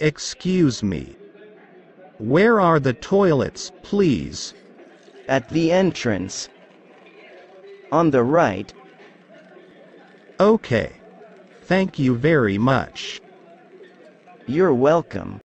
Excuse me. Where are the toilets, please? At the entrance. On the right. Okay. Thank you very much. You're welcome.